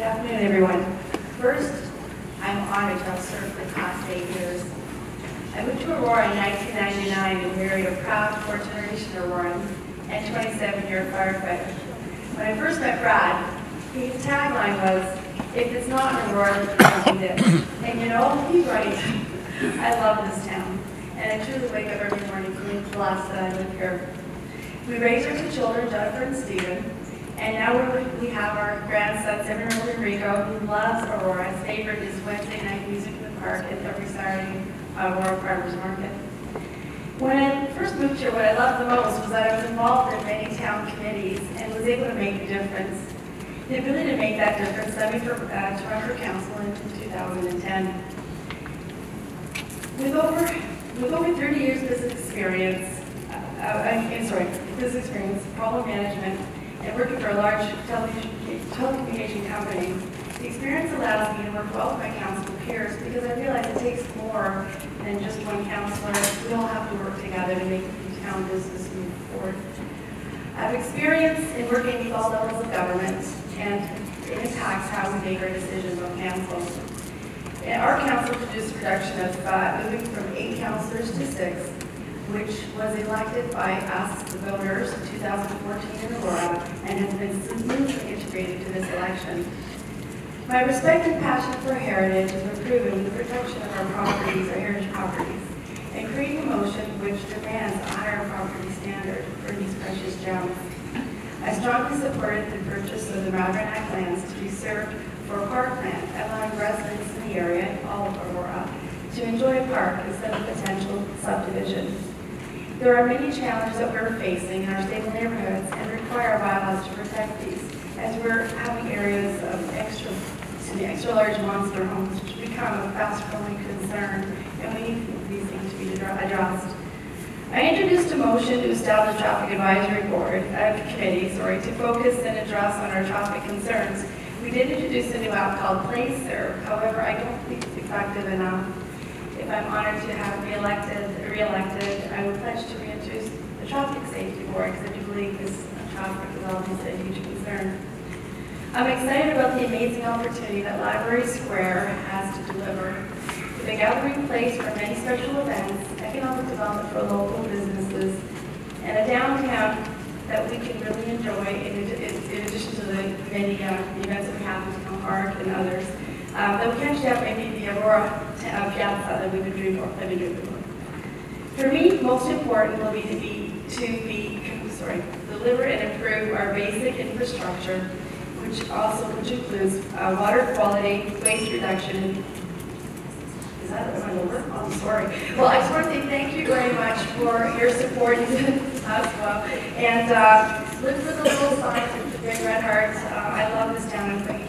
Good afternoon, everyone. First, I'm honored to have served for the past eight years. I moved to Aurora in 1999 and married a proud fourth-generation Auroran and 27-year firefighter. When I first met Brad, his tagline was, "If it's not in Aurora, it can't be this." And you know, he's right. I love this town, and I truly wake up every morning feeling blessed that I live here. We raised our two children, Jennifer and Stephen, and now we have our grandson, seven-year-old who loves Aurora. His favorite is Wednesday night music in the park and every Saturday uh, Aurora Farmers Market. When I first moved here, what I loved the most was that I was involved in many town committees and was able to make a difference. The ability to make that difference led me for uh, Toronto Council in 2010. With over, with over 30 years of business experience, uh, uh, I'm sorry, business experience, problem management, and working for a large television, telecommunication company, the experience allows me to work well with my council peers because I realize it takes more than just one counselor. We all have to work together to make the town business move forward. I have experience in working with all levels of government, and it impacts how we make our decisions on council. And our council produced a reduction of uh, moving from eight councilors to six, which was elected by us, the voters, in 2014 in Aurora, and has been smoothly integrated to this election. My respect and passion for heritage is proven with the protection of our properties, our heritage properties, and creating a motion which demands a higher property standard for these precious gems. I strongly supported the purchase of the Mavrinac lands to be served for parkland, allowing residents in the area, all of Aurora, to enjoy a park instead of potential subdivision. There are many challenges that we're facing in our stable neighborhoods and require bylaws to protect these, as we're having areas of extra, excuse me, extra large monster homes, which become a fast-growing concern, and we need these things to be addressed. I introduced a motion to establish a traffic advisory board, uh, committee, sorry, to focus and address on our traffic concerns. We did introduce a new app called PlaceServe, however, I don't think it's effective enough. I'm honored to have re-elected, re-elected, I would pledge to reintroduce the traffic safety board, because I do believe this traffic is is a huge concern. I'm excited about the amazing opportunity that Library Square has to deliver. With a gathering place for many special events, economic development for local businesses, and a downtown that we can really enjoy in addi- in addition to the many uh, events that we have in Park and others. Um, That we can actually have maybe the Aurora uh, Piazza that dreaming of, been dreaming of. For me, most important will be to be, to be, sorry, deliver and improve our basic infrastructure, which also, which includes uh, water quality, waste reduction. Is that, am I over? Oh, I'm sorry. Well, I just want to say thank you very much for your support as well. And uh, look for the little signs with the big red hearts. Uh, I love this and